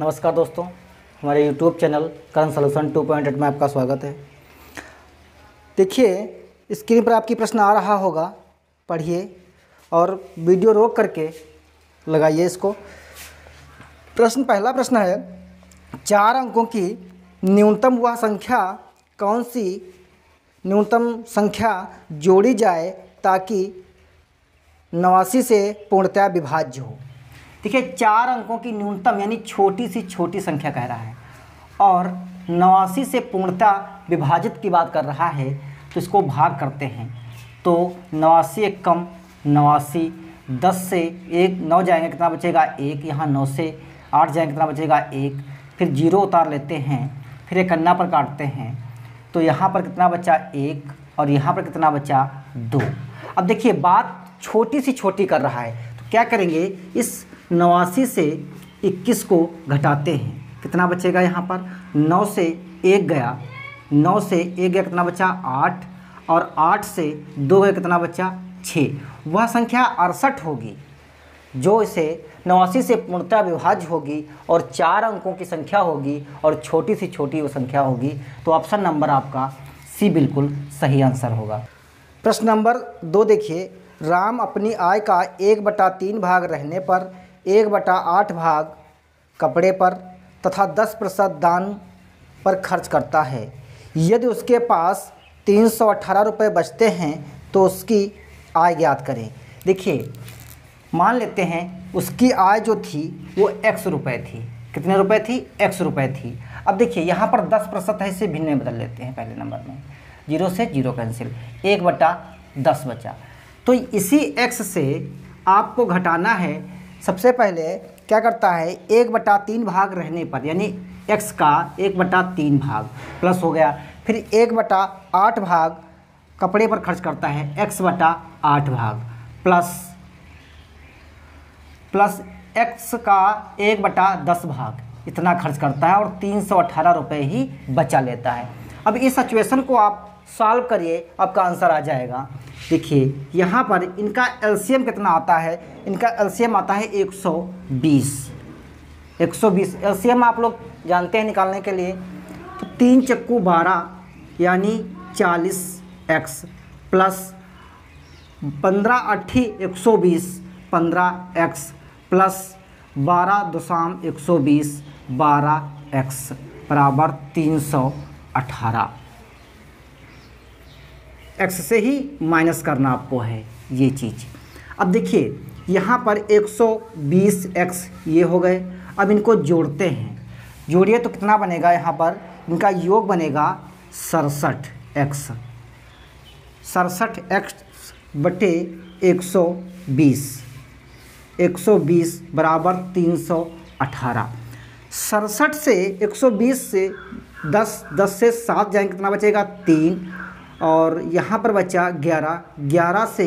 नमस्कार दोस्तों, हमारे YouTube चैनल करण सोल्यूशन 2.8 में आपका स्वागत है। देखिए स्क्रीन पर आपकी प्रश्न आ रहा होगा, पढ़िए और वीडियो रोक करके लगाइए इसको। प्रश्न, पहला प्रश्न है, चार अंकों की न्यूनतम वह संख्या कौन सी न्यूनतम संख्या जोड़ी जाए ताकि नवासी से पूर्णतया विभाज्य हो? देखिए, चार अंकों की न्यूनतम यानी छोटी सी छोटी संख्या कह रहा है और नवासी से पूर्णता विभाजित की बात कर रहा है तो इसको भाग करते हैं। तो नवासी एक कम, नवासी दस से एक, नौ जाएँगे कितना बचेगा? एक, यहाँ नौ से आठ जाएँगे कितना बचेगा? एक। फिर ज़ीरो उतार लेते हैं, फिर एक अन्ना पर काटते हैं। तो यहाँ पर कितना बचा? एक और यहाँ पर कितना बचा? दो। अब देखिए, बात छोटी सी छोटी कर रहा है तो क्या करेंगे? इस नवासी से इक्कीस को घटाते हैं। कितना बचेगा यहाँ पर? नौ से एक गया। नौ से एक गया कितना बचा? आठ। और आठ से दो गया कितना बचा? छः। वह संख्या अड़सठ होगी, जो इसे नवासी से पूर्णतः विभाज्य होगी और चार अंकों की संख्या होगी और छोटी सी छोटी वो संख्या होगी। तो ऑप्शन नंबर आपका सी बिल्कुल सही आंसर होगा। प्रश्न नंबर दो देखिए। राम अपनी आय का एक बटा तीन भाग रहने पर एक बटा आठ भाग कपड़े पर तथा दस प्रतिशत दान पर खर्च करता है। यदि उसके पास तीन सौ अट्ठारह रुपये बचते हैं तो उसकी आय ज्ञात करें। देखिए, मान लेते हैं उसकी आय जो थी, वो एक्स रुपये थी। कितने रुपए थी? एक्स रुपये थी। अब देखिए, यहाँ पर दस प्रतिशत है, इसे भिन्न में बदल लेते हैं पहले नंबर में। ज़ीरो से ज़ीरो कैंसिल। एक बटा दस बचा। तो इसी एक्स से आपको घटाना है सबसे पहले क्या करता है, एक बटा तीन भाग रहने पर, यानी एक्स का एक बटा तीन भाग प्लस हो गया। फिर एक बटा आठ भाग कपड़े पर खर्च करता है एक्स बटा आठ भाग प्लस प्लस एक्स का एक बटा दस भाग, इतना खर्च करता है और तीन सौ अठारह रुपये ही बचा लेता है। अब इस सिचुएशन को आप सॉल्व करिए, आपका आंसर आ जाएगा। देखिए, यहाँ पर इनका एलसीएम कितना आता है? इनका एलसीएम आता है 120 120 एलसीएम आप लोग जानते हैं निकालने के लिए तो तीन चक्कू बारह, यानी 40 एक्स प्लस पंद्रह अट्ठी एक सौ बीस, पंद्रह एक्स प्लस बारह दशाम एक सौ बीस, बारह एक्स बराबर तीन सौ अठारह। एक्स से ही माइनस करना आपको है, ये चीज़। अब देखिए, यहाँ पर 120 एक्स ये हो गए। अब इनको जोड़ते हैं। जोड़िए तो कितना बनेगा यहाँ पर? इनका योग बनेगा सड़सठ एक्स सड़सठ एक्स बटे 120 120 बराबर 318 सड़सठ से 120 से 10 10 से 7 जाएँगे, कितना बचेगा? तीन। और यहाँ पर बचा ग्यारह। ग्यारह से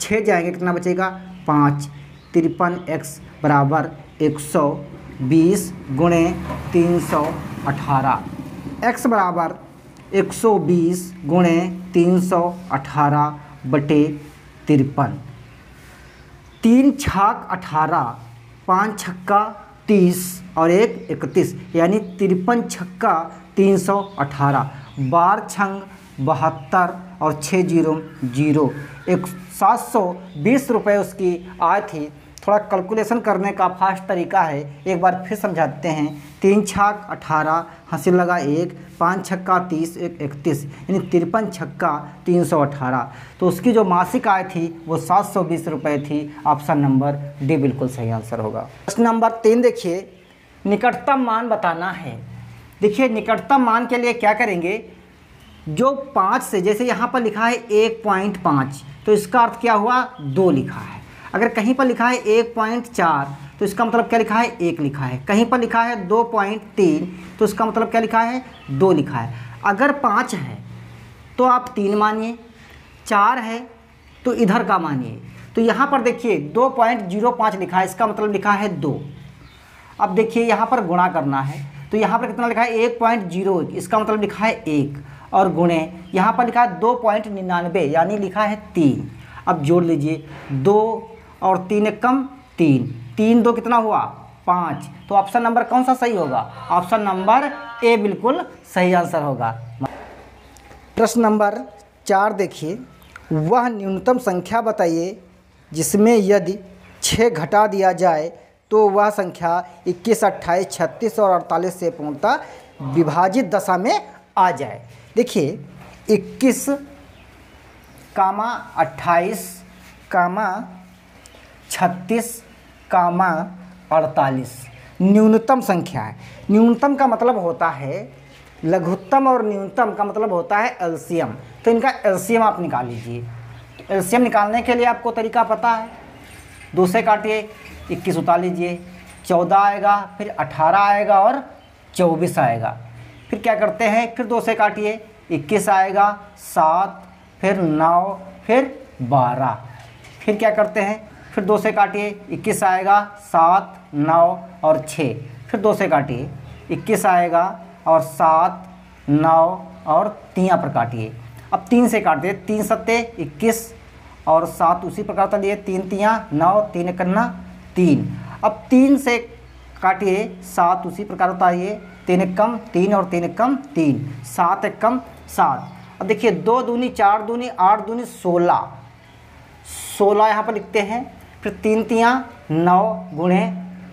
छः जाएँगे, कितना बचेगा? पाँच। तिरपन एक्स बराबर एक सौ बीस गुणे तीन सौ अठारह। एक्स बराबर एक सौ बीस गुणे तीन सौ अठारह बटे तिरपन। तीन छाक अठारह, पाँच छक्का तीस और एक इकतीस, यानी तिरपन छक्का तीन सौ अठारह। बार छंग बहत्तर और छः ज़ीरो ज़ीरो। एक सात सौ बीस रुपये उसकी आय थी। थोड़ा कैलकुलेशन करने का फास्ट तरीका है। एक बार फिर समझाते हैं। तीन छक्का अठारह हँसी लगा एक, पाँच छक्का तीस, एक इकतीस, यानी तिरपन छक्का तीन सौ अठारह। तो उसकी जो मासिक आय थी, वो सात सौ बीस रुपये थी। ऑप्शन नंबर डी बिल्कुल सही आंसर होगा। प्रश्न नंबर तीन देखिए। निकटतम मान बताना है। देखिए, निकटतम मान के लिए क्या करेंगे? जो पाँच से, जैसे यहाँ पर लिखा है एक पॉइंट पाँच तो इसका अर्थ क्या हुआ? दो लिखा है। अगर कहीं पर लिखा है एक पॉइंट चार तो इसका मतलब क्या लिखा है? एक लिखा है। कहीं पर लिखा है दो पॉइंट तीन तो इसका मतलब क्या लिखा है? दो लिखा है। अगर पाँच है तो आप तीन मानिए, चार है तो इधर का मानिए। तो यहाँ पर देखिए, दो पॉइंट ज़ीरो पाँच लिखा है, इसका मतलब लिखा है दो। अब देखिए, यहाँ पर गुणा करना है। तो यहाँ पर कितना लिखा है? एक पॉइंट ज़ीरो, इसका मतलब लिखा है एक। और गुणे। यहाँ पर लिखा है दो पॉइंट निन्यानवे, यानी लिखा है तीन। अब जोड़ लीजिए। दो और तीन एक कम तीन। तीन दो कितना हुआ? पाँच। तो ऑप्शन नंबर कौन सा सही होगा? ऑप्शन नंबर ए बिल्कुल सही आंसर होगा। प्रश्न नंबर चार देखिए। वह न्यूनतम संख्या बताइए, जिसमें यदि छः घटा दिया जाए तो वह संख्या इक्कीस, अट्ठाईस, छत्तीस और अड़तालीस से पूर्णतः विभाजित दशा में आ जाए। देखिए, इक्कीस कामा अट्ठाईस कामा छत्तीस कामा अड़तालीस। न्यूनतम संख्या है। न्यूनतम का मतलब होता है, लघुत्तम और न्यूनतम का मतलब होता है एलसीएम। तो इनका एलसीएम आप निकाल लीजिए। एलसीएम निकालने के लिए आपको तरीका पता है। दो से काटिए, इक्कीस उतार लीजिए। चौदह आएगा, फिर अठारह आएगा और चौबीस आएगा। फिर क्या करते हैं? फिर दो से काटिए। इक्कीस आएगा, सात, फिर नौ, फिर बारह। फिर क्या करते हैं? फिर दो से काटिए। इक्कीस आएगा, सात, नौ और छः। फिर दो से काटिए। इक्कीस आएगा और सात, नौ और तीन पर काटिए। अब तीन से काट दिए। तीन सत्ते, इक्कीस और सात उसी प्रकार लिए तीन तियाँ, नौ, तीन कन्ना तीन। अब तीन से काटिए, सात उसी प्रकार उतारिए, तीन एक कम तीन और तीन एक कम तीन, सात एक कम सात। अब देखिए, दो दूनी, चार दूनी, आठ दूनी, सोलह। सोलह यहाँ पर लिखते हैं, फिर तीन तियाँ, नौ गुणे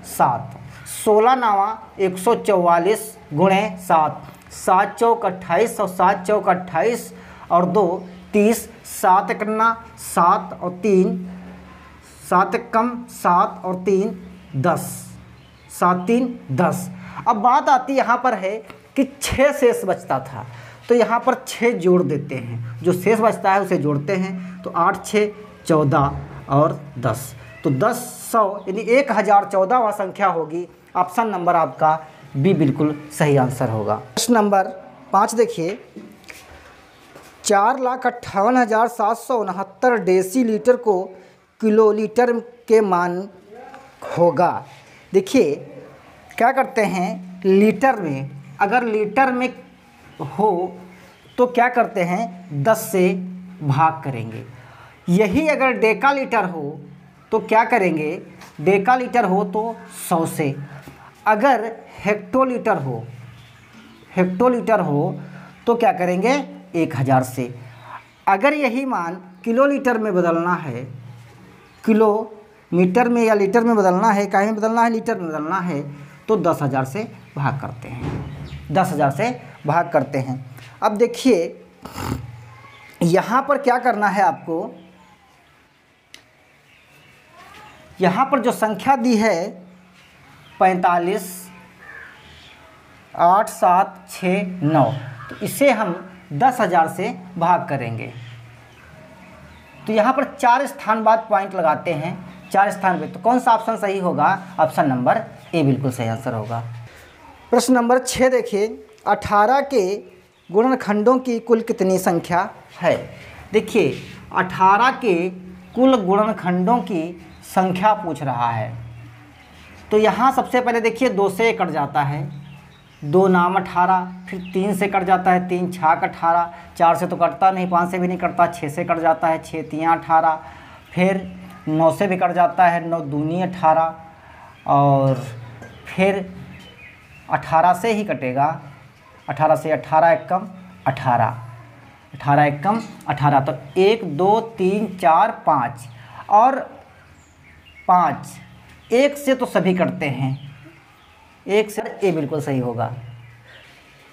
सात। सोलह नवा, एक सौ चौवालीस गुणे सात। सात चौक अट्ठाईस और सात चौक अट्ठाईस, और दो, तीस, सात इकन्ना सात और तीन, सात एक कम सात और तीन, दस। सात, तीन, दस। अब बात आती यहाँ पर है कि छः शेष बचता था। तो यहाँ पर छः जोड़ देते हैं। जो शेष बचता है उसे जोड़ते हैं। तो आठ छः चौदह और दस। तो दस, सौ, यानी एक हज़ार चौदहवा संख्या होगी। ऑप्शन नंबर आपका बी बिल्कुल सही आंसर होगा। प्रश्न नंबर पाँच देखिए। चार लाख अट्ठावन हज़ार सात सौ उनहत्तर डेसी लीटर को किलोलीटर के मान होगा। देखिए, क्या करते हैं, लीटर में, अगर लीटर में हो तो क्या करते हैं, दस से भाग करेंगे। यही अगर डेका लीटर हो तो क्या करेंगे, डेका लीटर हो तो सौ से। अगर हेक्टोलीटर हो हेक्टोलीटर हो तो क्या करेंगे, एक हज़ार से। अगर यही मान किलोलीटर में बदलना है, किलो मीटर में या लीटर में बदलना है, कहीं में बदलना है, लीटर में बदलना है तो दस हज़ार से भाग करते हैं। दस हज़ार से भाग करते हैं। अब देखिए, यहाँ पर क्या करना है आपको? यहाँ पर जो संख्या दी है, पैंतालीस, आठ, सात छः नौ तो इसे हम दस हज़ार से भाग करेंगे। तो यहाँ पर चार स्थान बाद पॉइंट लगाते हैं। चार स्थान पे। तो कौन सा ऑप्शन सही होगा? ऑप्शन नंबर ए बिल्कुल सही आंसर होगा। प्रश्न नंबर छः देखिए। अठारह के गुणनखंडों की कुल कितनी संख्या है? देखिए, अठारह के कुल गुणनखंडों की संख्या पूछ रहा है। तो यहाँ सबसे पहले देखिए, दो से कट जाता है। दो नाम अठारह, फिर तीन से कट जाता है। तीन छाक अठारह, चार से तो कटता नहीं, पाँच से भी नहीं कटता छः से कट जाता है। छः तियाँ अठारह, फिर नौ से कट जाता है, नौ दूनी अठारह और फिर अठारह से ही कटेगा। अठारह से अठारह एक कम अठारह। अठारह एक कम अठारह तो एक, दो, तीन, चार, पाँच। और पाँच, एक से तो सभी करते हैं। एक से ए बिल्कुल सही होगा।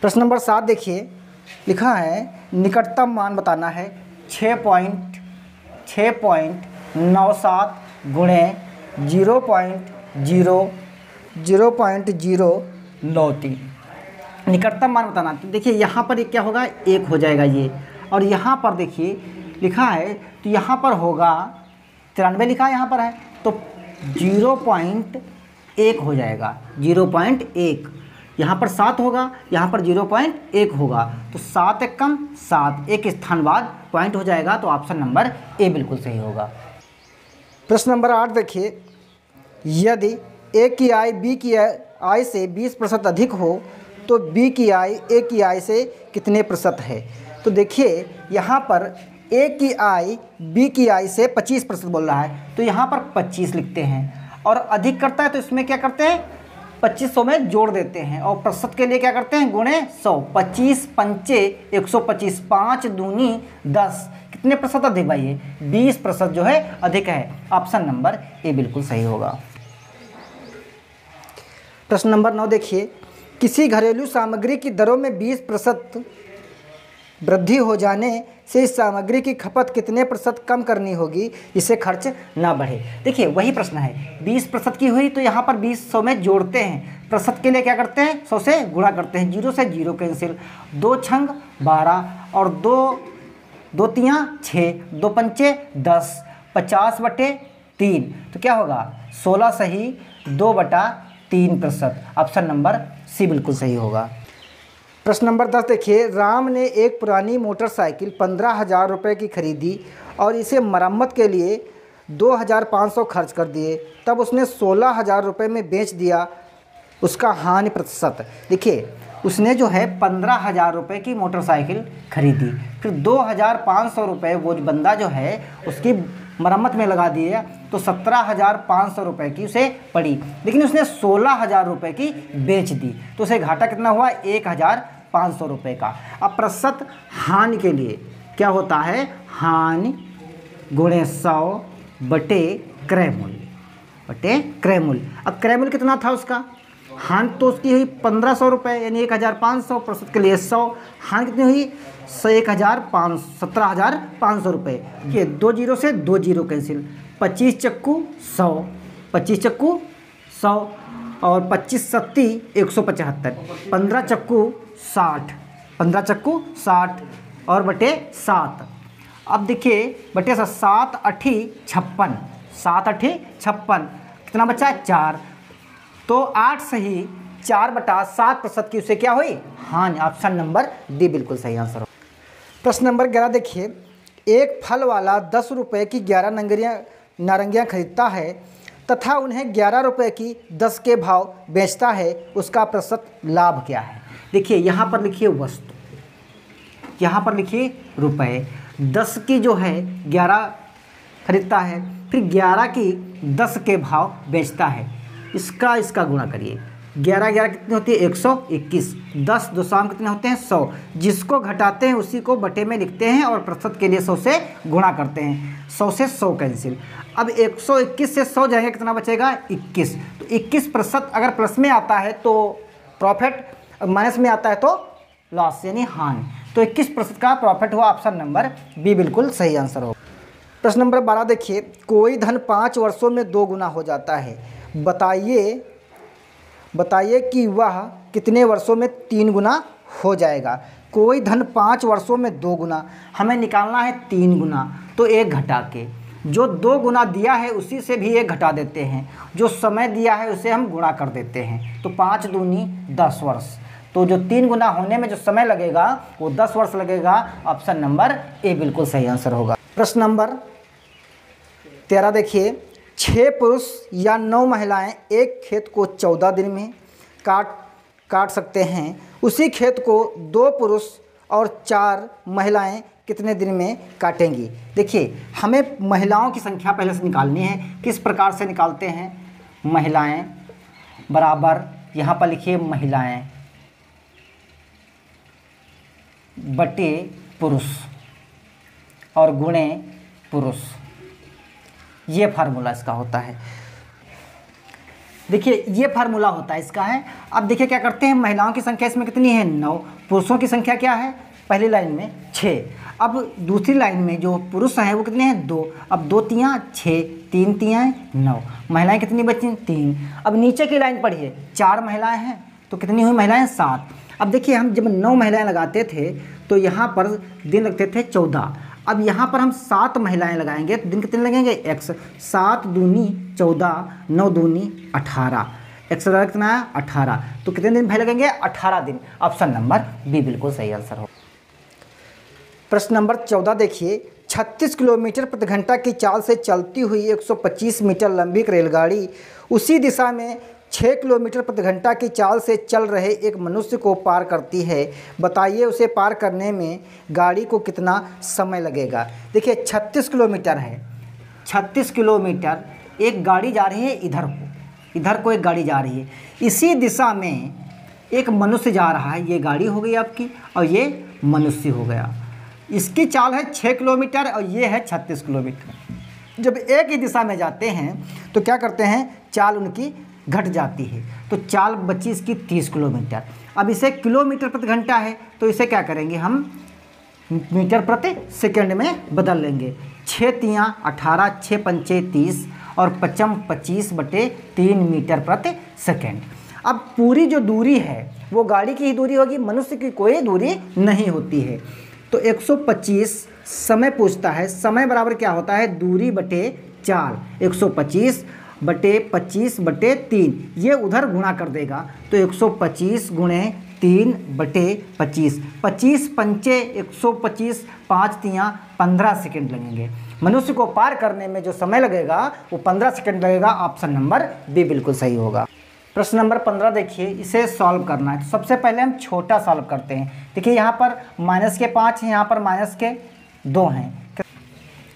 प्रश्न नंबर सात देखिए। लिखा है, निकटतम मान बताना है छः पॉइंट छः पॉइंट नौ सात गुणे zero point zero zero point zero नौ तीन। निकटतम मान बताना तो देखिए यहाँ पर ये क्या होगा, एक हो जाएगा ये। और यहाँ पर देखिए, लिखा है तो यहाँ पर होगा, तिरानवे लिखा है यहाँ पर है तो ज़ीरो पॉइंट एक हो जाएगा, ज़ीरो पॉइंट एक। यहाँ पर सात होगा, यहाँ पर ज़ीरो पॉइंट एक होगा तो सात एक कम सात, एक स्थान बाद पॉइंट हो जाएगा तो ऑप्शन नंबर ए बिल्कुल सही होगा। प्रश्न नंबर आठ देखिए। यदि ए की आय बी की आय से बीस प्रतिशत अधिक हो तो बी की आय ए की आय से कितने प्रतिशत है? तो देखिए, यहाँ पर ए की आय बी की आय से पच्चीस प्रतिशत बोल रहा है। तो यहाँ पर पच्चीस लिखते हैं। और अधिक करता है तो इसमें क्या करते हैं? पच्चीस सौ में जोड़ देते हैं और प्रतिशत के लिए क्या करते हैं? गुणे सौ। पच्चीस, पंचे, एक सौ पच्चीस, पाँच, दूनी, दस। कितने प्रतिशत अधिक भाई है बीस प्रतिशत जो है अधिक है। ऑप्शन नंबर ए बिल्कुल सही होगा। प्रश्न नंबर नौ देखिए। किसी घरेलू सामग्री की दरों में 20 प्रतिशत वृद्धि हो जाने से इस सामग्री की खपत कितने प्रतिशत कम करनी होगी इससे खर्च ना बढ़े। देखिए, वही प्रश्न है। 20 प्रतिशत की हुई तो यहाँ पर 20 सौ में जोड़ते हैं। प्रतिशत के लिए क्या करते हैं? सौ से गुणा करते हैं। ज़ीरो से ज़ीरो कैंसिल। दो छंग बारह और दो दो तियाँ छः दो पंचे दस, पचास बटे तीन। तो क्या होगा? सोलह सही, दो बटा तीन प्रतिशत। ऑप्शन नंबर सी बिल्कुल सही होगा। प्रश्न नंबर दस देखिए, राम ने एक पुरानी मोटरसाइकिल पंद्रह हज़ार रुपये की खरीदी और इसे मरम्मत के लिए दो हज़ार पाँच सौ खर्च कर दिए। तब उसने सोलह हज़ार रुपये में बेच दिया उसका हानि प्रतिशत। देखिए, उसने जो है पंद्रह हज़ार रुपये की मोटरसाइकिल खरीदी। फिर दो हज़ार पाँच सौ रुपये वो बंदा जो है, उसकी मरम्मत में लगा दिए तो सत्रह हज़ार पाँच सौ रुपये की उसे पड़ी। लेकिन उसने सोलह हज़ार रुपये की बेच दी। तो उसे घाटा कितना हुआ? एक हज़ार पाँच सौ रुपये का। अब प्रतिशत हानि के लिए क्या होता है? हानि गुणे सौ बटे क्रय मूल्य, बटे क्रय मूल्य। अब क्रय मूल्य कितना था उसका? हान तो उसकी हुई पंद्रह सौ रुपये यानी एक हज़ार पाँच सौ। प्रतिशत के लिए सौ। हान कितनी हुई? सौ, एक हज़ार पाँच सत्रह हज़ार पाँच सौ रुपये ये दो ज़ीरो से दो ज़ीरो कैंसिल। पच्चीस चक्कू सौ, पच्चीस चक्कू सौ। और पच्चीस सत्ती, एक सौ पचहत्तर। पंद्रह चक्कू, साठ। पंद्रह चक्कू, साठ और बटे सात। अब देखिए, बटे सात, अठी, छप्पन। सात, अठी, छप्पन। कितना बचा है? चार। तो आठ सही, चार बटा सात प्रतिशत की उसे क्या हुई? हानि ऑप्शन नंबर डी, बिल्कुल सही आंसर हो प्रश्न नंबर ग्यारह देखिए, एक फल वाला दस रुपये की ग्यारह नंगरियाँ नारंगियाँ खरीदता है तथा उन्हें ग्यारह रुपये की दस के भाव बेचता है, उसका प्रतिशत लाभ क्या है? देखिए, यहाँ पर लिखिए वस्तु। यहाँ पर लिखिए रुपये दस की जो है, ग्यारह खरीदता है, फिर ग्यारह की दस के भाव बेचता है। इसका इसका गुणा करिए। ग्यारह ग्यारह कितनी होती है? एक सौ इक्कीस। दस दो कितने होते हैं? सौ। जिसको घटाते हैं, उसी को बटे में लिखते हैं और प्रतिशत के लिए सौ से गुणा करते हैं। सौ से सौ कैंसिल। अब एक सौ इक्कीस से सौ जाएँगे, कितना बचेगा? इक्कीस। तो इक्कीस प्रतिशत अगर प्लस में आता है तो प्रॉफिट माइनस में आता है तो लॉस, यानी हानि। तो इक्कीस प्रतिशत का प्रॉफिट हुआ ऑप्शन नंबर बी। बिल्कुल सही आंसर हो प्रश्न नंबर बारह, देखिए, कोई धन पाँच वर्षों में दो गुना हो जाता है। बताइए बताइए कि वह कितने वर्षों में तीन गुना हो जाएगा? कोई धन पाँच वर्षों में दो गुना, हमें निकालना है तीन गुना। तो एक घटा के जो दो गुना दिया है, उसी से भी एक घटा देते हैं। जो समय दिया है, उसे हम गुणा कर देते हैं। तो पाँच दूनी दस वर्ष। तो जो तीन गुना होने में जो समय लगेगा, वो दस वर्ष लगेगा। ऑप्शन नंबर ए बिल्कुल सही आंसर होगा। प्रश्न नंबर तेरह देखिए। छः पुरुष या नौ महिलाएँ एक खेत को चौदह दिन में काट काट सकते हैं। उसी खेत को दो पुरुष और चार महिलाएँ कितने दिन में काटेंगी? देखिए, हमें महिलाओं की संख्या पहले से निकालनी है। किस प्रकार से निकालते हैं? महिलाएँ, बराबर, यहाँ पर लिखिए महिलाएँ। बटे पुरुष और गुणे पुरुष। ये फार्मूला इसका होता है। देखिए, ये फार्मूला होता है इसका है। अब देखिए क्या करते हैं, महिलाओं की संख्या इसमें कितनी है? नौ। पुरुषों की संख्या क्या है? पहली लाइन में छः अब दूसरी लाइन में जो पुरुष हैं, वो कितने हैं? दो। अब दो तियाँ छः तीन तियाँ, नौ। महिलाएँ कितनी बची तीन। अब नीचे की लाइन पढ़िए। चार महिलाएँ हैं तो कितनी हुई महिलाएँ? सात। अब देखिए, हम जब नौ महिलाएँ लगाते थे तो यहाँ पर दिन लगते थे चौदह। अब यहाँ पर हम सात महिलाएँ लगाएँगे तो दिन कितने लगेंगे? एक्स सात दूनी चौदह, नौ दूनी अठारह। एक्स कितना है? अठारह। तो कितने दिन भाई लगेंगे? अठारह दिन। ऑप्शन नंबर बी बिल्कुल सही आंसर हो। प्रश्न नंबर चौदह देखिए। 36 किलोमीटर प्रति घंटा की चाल से चलती हुई 125 मीटर लंबी रेलगाड़ी उसी दिशा में छः किलोमीटर प्रति घंटा की चाल से चल रहे एक मनुष्य को पार करती है। बताइए उसे पार करने में गाड़ी को कितना समय लगेगा? देखिए, छत्तीस किलोमीटर है। छत्तीस किलोमीटर एक गाड़ी जा रही है इधर को। इधर को एक गाड़ी जा रही है। इसी दिशा में एक मनुष्य जा रहा है। ये गाड़ी हो गई आपकी और ये मनुष्य हो गया। इसकी चाल है छः किलोमीटर और ये है छत्तीस किलोमीटर। जब एक ही दिशा में जाते हैं तो क्या करते हैं? चाल उनकी घट जाती है। तो चाल बची इसकी तीस किलोमीटर। अब इसे किलोमीटर प्रति घंटा है तो इसे क्या करेंगे हम? मीटर प्रति सेकंड में बदल लेंगे। छः तियाँ, अठारह छः पंचे तीस और पचम पच्चीस बटे तीन मीटर प्रति सेकंड। अब पूरी जो दूरी है, वो गाड़ी की ही दूरी होगी, मनुष्य की कोई दूरी नहीं होती है। तो 125 समय पूछता है, समय बराबर क्या होता है? दूरी बटे चार 125 बटे 25 बटे तीन, ये उधर गुणा कर देगा तो 125 गुणे तीन बटे पच्चीस पच्चीस पंचे, एक सौ पच्चीस, पाँच तियाँ, पंद्रह सेकेंड लगेंगे। मनुष्य को पार करने में जो समय लगेगा, वो पंद्रह सेकेंड लगेगा, ऑप्शन नंबर बी बिल्कुल सही होगा। प्रश्न नंबर पंद्रह देखिए, इसे सॉल्व करना है। तो सबसे पहले हम छोटा सॉल्व करते हैं। देखिए, यहाँ पर माइनस के पाँच हैं, यहाँ पर माइनस के दो हैं।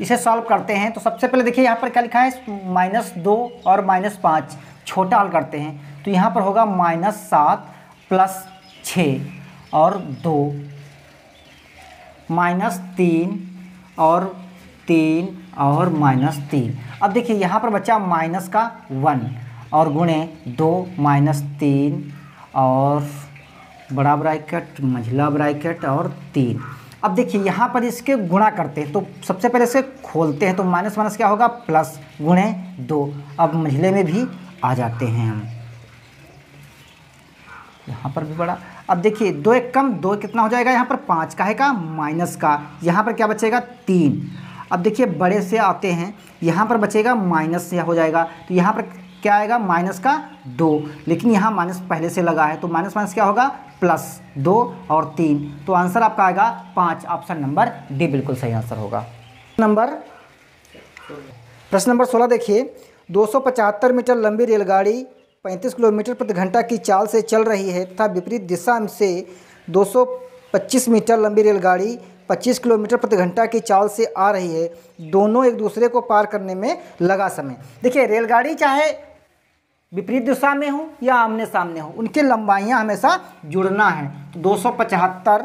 इसे सॉल्व करते हैं। तो सबसे पहले देखिए, यहाँ पर क्या लिखा है? माइनस दो और माइनस पाँच, छोटा हल करते हैं। तो यहाँ पर होगा माइनस सात प्लस छः और दो। माइनस तीन और तीन और माइनस तीन। अब देखिए, यहाँ पर बचा माइनस का वन और गुणे दो, माइनस तीन और बड़ा ब्रैकेट मंझला ब्रैकेट और तीन। अब देखिए, यहाँ पर इसके गुणा करते हैं तो सबसे पहले इसे खोलते हैं तो माइनस माइनस क्या होगा? प्लस गुणे दो। अब मंझले में भी आ जाते हैं हम। यहाँ पर भी बड़ा। अब देखिए, दो एक कम, दो कितना हो जाएगा? यहाँ पर पाँच का है का? माइनस का। यहाँ पर क्या बचेगा? तीन। अब देखिए, बड़े से आते हैं, यहाँ पर बचेगा, माइनस से हो जाएगा। तो यहाँ पर क्या आएगा? माइनस का दो। लेकिन यहाँ माइनस पहले से लगा है तो माइनस माइनस क्या होगा? प्लस दो और तीन। तो आंसर आपका आएगा पाँच। ऑप्शन नंबर डी बिल्कुल सही आंसर होगा। नंबर प्रश्न नंबर सोलह देखिए। 275 मीटर लंबी रेलगाड़ी 35 किलोमीटर प्रति घंटा की चाल से चल रही है तथा विपरीत दिशा से 225 मीटर लंबी रेलगाड़ी 25 किलोमीटर प्रति घंटा की चाल से आ रही है। दोनों एक दूसरे को पार करने में लगा समय। देखिए, रेलगाड़ी चाहे विपरीत दिशा में हो या आमने सामने हो? उनकी लंबाइयाँ हमेशा जुड़ना है। तो दो सौ पचहत्तर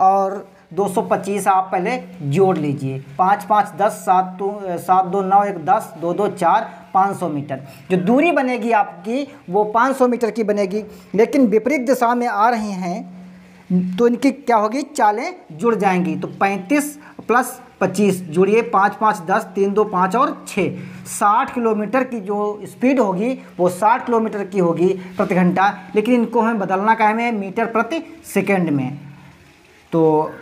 और 225 आप पहले जोड़ लीजिए। पाँच पाँच दस सात दो सात दो नौ एक दस, दो दो चार 500 मीटर। जो दूरी बनेगी आपकी, वो 500 मीटर की बनेगी। लेकिन विपरीत दिशा में आ रही हैं तो इनकी क्या होगी? चालें जुड़ जाएँगी। तो 35 प्लस 25 जुड़िए पाँच पाँच दस तीन दो पाँच और छः। साठ किलोमीटर की जो स्पीड होगी, वो साठ किलोमीटर की होगी प्रति घंटा, लेकिन इनको हमें बदलना क्या है मीटर प्रति सेकेंड में। तो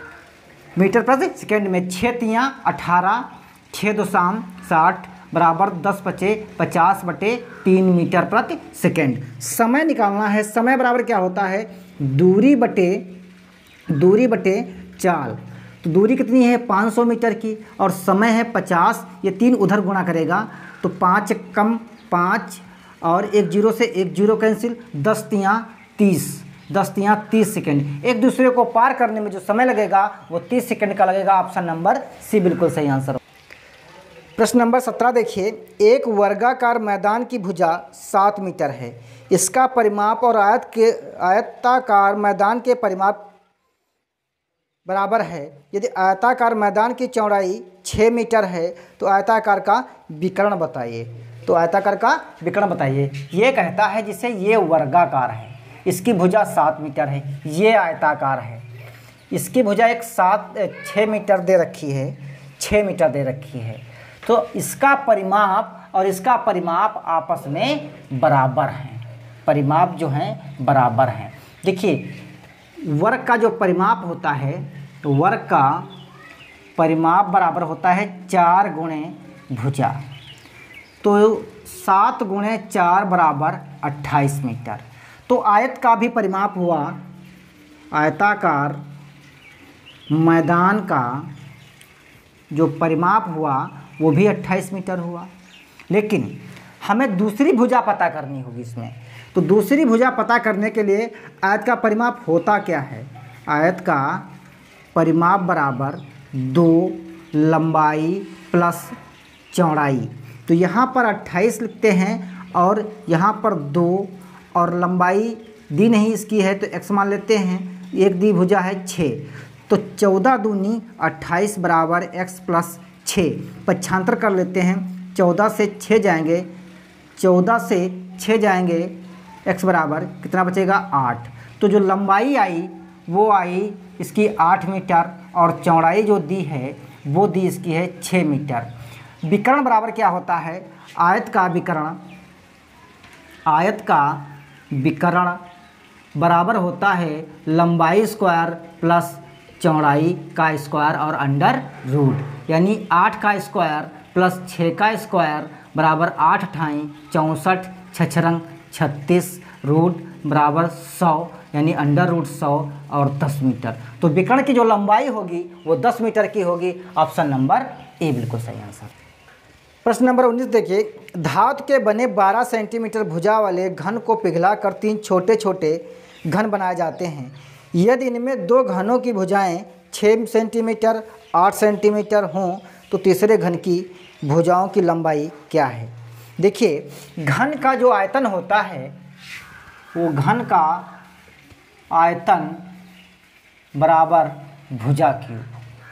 मीटर प्रति सेकेंड में छः तियाँ अठारह, छः दो शाम साठ बराबर दस पचे, पचास बटे तीन मीटर प्रति सेकेंड। समय निकालना है, समय बराबर क्या होता है? दूरी बटे दूरी बटे चाल। तो दूरी कितनी है? 500 मीटर की। और समय है 50 ये तीन उधर गुणा करेगा। तो पाँच कम पाँच और एक ज़ीरो से एक ज़ीरो कैंसिल। दस तियाँ तीस। दस तियाँ तीस सेकेंड। एक दूसरे को पार करने में जो समय लगेगा, वो तीस सेकेंड का लगेगा। ऑप्शन नंबर सी बिल्कुल सही आंसर। प्रश्न नंबर सत्रह देखिए। एक वर्गाकार मैदान की भुजा सात मीटर है। इसका परिमाप और आयत के, आयताकार मैदान के परिमाप बराबर है। यदि आयताकार मैदान की चौड़ाई छः मीटर है तो आयताकार का विकर्ण बताइए। तो आयताकार का विकर्ण बताइए। ये कहता है जिसे ये वर्गाकार है। इसकी भुजा सात मीटर है। ये आयताकार है। इसकी भुजा एक सात छः मीटर दे रखी है। छः मीटर दे रखी है। तो इसका परिमाप और इसका परिमाप आपस में बराबर हैं। परिमाप जो हैं, बराबर हैं। देखिए वर्ग का जो परिमाप होता है तो वर्ग का परिमाप बराबर होता है चार गुणे भुजा। तो सात गुणे चार बराबर अट्ठाईस मीटर। तो आयत का भी परिमाप हुआ, आयताकार मैदान का जो परिमाप हुआ, वो भी 28 मीटर हुआ। लेकिन हमें दूसरी भुजा पता करनी होगी इसमें। तो दूसरी भुजा पता करने के लिए आयत का परिमाप होता क्या है? आयत का परिमाप बराबर दो, लंबाई प्लस चौड़ाई। तो यहाँ पर अट्ठाईस लिखते हैं और यहाँ पर दो और लंबाई दी नहीं इसकी है तो एक्स मान लेते हैं, एक दी भुजा है छः। तो चौदह दूनी अट्ठाईस बराबर एक्स प्लस छः पच्छांतर कर लेते हैं। चौदह से छः जाएँगे, चौदह से छः जाएँगे एक्स बराबर कितना बचेगा आठ। तो जो लंबाई आई, वो आई इसकी आठ मीटर और चौड़ाई जो दी है, वो दी इसकी है छः मीटर। विकर्ण बराबर क्या होता है? आयत का विकर्ण, आयत का विकर्ण बराबर होता है लंबाई स्क्वायर प्लस चौड़ाई का स्क्वायर और अंडर रूट। यानी आठ का स्क्वायर प्लस छः का स्क्वायर बराबर आठ अठाई चौंसठ छछरंग छत्तीस रूट बराबर सौ, यानी अंडर रूट सौ और दस मीटर। तो विकर्ण की जो लंबाई होगी, वो दस मीटर की होगी। ऑप्शन नंबर ए, बिल्कुल सही आंसर। प्रश्न नंबर उन्नीस, देखिए, धातु के बने 12 सेंटीमीटर भुजा वाले घन को पिघला कर तीन छोटे छोटे घन बनाए जाते हैं। यदि इनमें दो घनों की भुजाएँ छः सेंटीमीटर, आठ सेंटीमीटर हों तो तीसरे घन की भुजाओं की लंबाई क्या है? देखिए, घन का जो आयतन होता है, वो घन का आयतन बराबर भुजा क्यूब।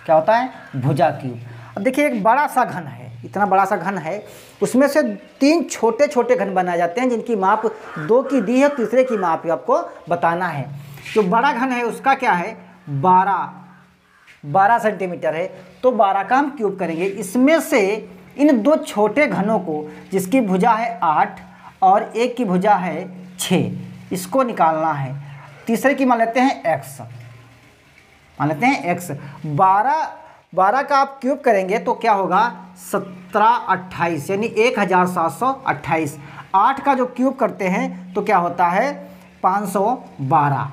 क्या होता है? भुजा क्यूब। अब देखिए, एक बड़ा सा घन है, इतना बड़ा सा घन है, उसमें से तीन छोटे छोटे घन बनाए जाते हैं, जिनकी माप दो की दी है, तीसरे की माप आपको बताना है। जो बड़ा घन है, उसका क्या है? बारह बारह सेंटीमीटर है। तो बारह का हम क्यूब करेंगे। इसमें से इन दो छोटे घनों को, जिसकी भुजा है आठ और एक की भुजा है छः इसको निकालना है। तीसरे की मान लेते हैं एक्स मान लेते हैं एक्स बारह बारह का आप क्यूब करेंगे तो क्या होगा? सत्रह अट्ठाईस, यानी एक हज़ार सात सौ अट्ठाईस। आठ का जो क्यूब करते हैं तो क्या होता है? पाँच सौ बारह।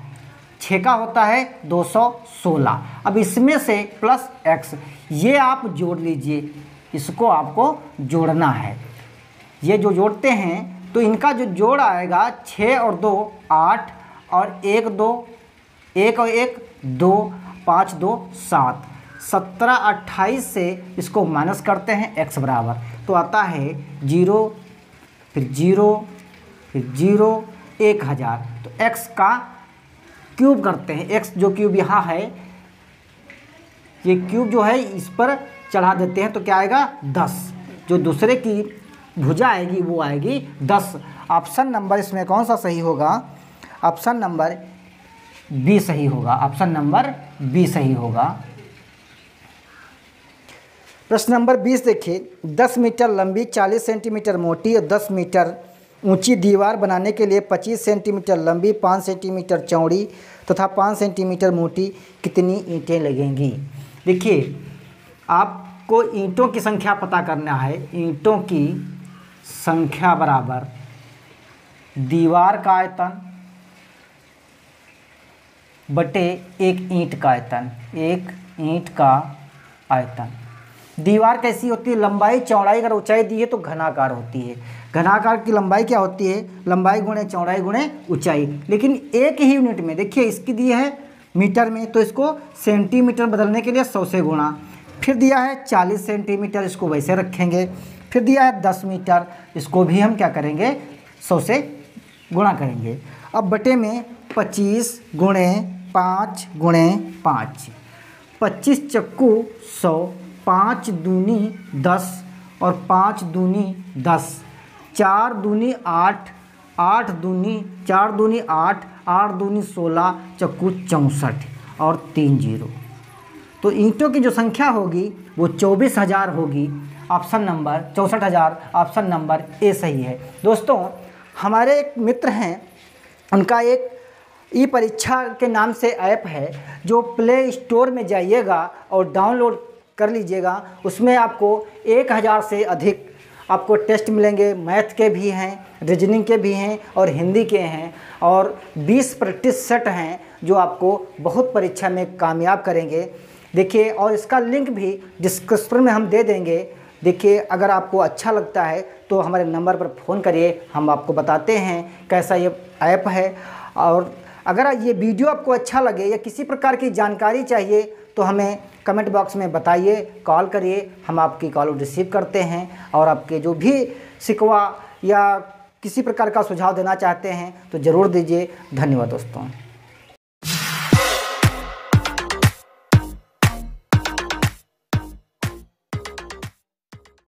छः का होता है दो सौ सोलह। अब इसमें से प्लस एक्स ये आप जोड़ लीजिए। इसको आपको जोड़ना है। ये जो जोड़ते हैं तो इनका जो जोड़ आएगा छः और दो, आठ, और एक दो, एक और एक, दो, पाँच दो, सात। सत्रह, अट्ठाईस से इसको माइनस करते हैं, एक्स बराबर। तो आता है ज़ीरो, फिर ज़ीरो फिर ज़ीरो, एक हज़ार। तो एक्स का क्यूब करते हैं। एक्स जो क्यूब यहाँ है, ये क्यूब जो है, इस पर चढ़ा देते हैं तो क्या आएगा? दस। जो दूसरे की भुजा आएगी, वो आएगी दस। ऑप्शन नंबर इसमें कौन सा सही होगा? ऑप्शन नंबर बी सही होगा। ऑप्शन नंबर बी सही होगा। प्रश्न नंबर बीस देखिए। दस मीटर लंबी, चालीस सेंटीमीटर मोटी और दस मीटर ऊँची दीवार बनाने के लिए पच्चीस सेंटीमीटर लंबी, पाँच सेंटीमीटर चौड़ी तथा पाँच सेंटीमीटर मोटी कितनी ईंटें लगेंगी? देखिए आपको ईंटों की संख्या पता करना है। ईंटों की संख्या बराबर दीवार का आयतन बटे एक ईंट का आयतन, एक ईंट का आयतन। दीवार कैसी होती है? लंबाई, चौड़ाई, अगर ऊंचाई दी है तो घनाकार होती है। घनाकार की लंबाई क्या होती है? लंबाई गुणे चौड़ाई गुणे ऊंचाई। लेकिन एक ही यूनिट में, देखिए, इसकी दी है मीटर में तो इसको सेंटीमीटर बदलने के लिए सौ से गुणा। फिर दिया है चालीस सेंटीमीटर, इसको वैसे रखेंगे। फिर दिया है दस मीटर, इसको भी हम क्या करेंगे? सौ से गुणा करेंगे। अब बटे में पच्चीस गुणे पाँच गुणे पाँच। पच्चीस चक्कू सौ, पाँच दूनी दस और पाँच दूनी दस। चार दूनी आठ आठ दूनी, चार दूनी आठ आठ दूनी सोलह, चक्कू चौंसठ और तीन ज़ीरो। तो ईंटों की जो संख्या होगी वो चौबीस हज़ार होगी। ऑप्शन नंबर चौंसठ हज़ार, ऑप्शन नंबर ए सही है। दोस्तों, हमारे एक मित्र हैं, उनका एक ई परीक्षा के नाम से ऐप है, जो प्ले स्टोर में जाइएगा और डाउनलोड कर लीजिएगा। उसमें आपको एक हज़ार से अधिक आपको टेस्ट मिलेंगे। मैथ के भी हैं, रीजनिंग के भी हैं और हिंदी के हैं और 20 प्रैक्टिस सेट हैं जो आपको बहुत परीक्षा में कामयाब करेंगे। देखिए, और इसका लिंक भी डिस्क्रिप्शन में हम दे देंगे। देखिए, अगर आपको अच्छा लगता है तो हमारे नंबर पर फ़ोन करिए, हम आपको बताते हैं कैसा ये ऐप है। और अगर ये वीडियो आपको अच्छा लगे या किसी प्रकार की जानकारी चाहिए तो हमें कमेंट बॉक्स में बताइए, कॉल करिए, हम आपकी कॉल रिसीव करते हैं। और आपके जो भी शिकवा या किसी प्रकार का सुझाव देना चाहते हैं तो ज़रूर दीजिए। धन्यवाद दोस्तों।